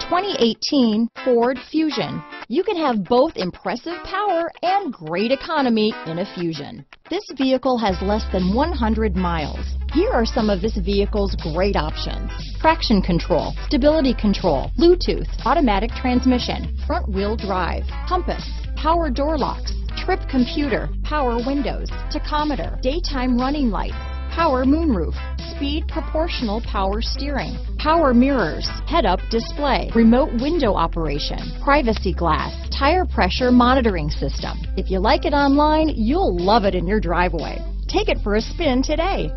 2018 Ford Fusion. You can have both impressive power and great economy in a Fusion. This vehicle has less than 100 miles. Here are some of this vehicle's great options. Traction control, stability control, Bluetooth, automatic transmission, front wheel drive, compass, power door locks, trip computer, power windows, tachometer, daytime running lights, power moonroof, speed proportional power steering, power mirrors, head-up display, remote window operation, privacy glass, tire pressure monitoring system. If you like it online, you'll love it in your driveway. Take it for a spin today.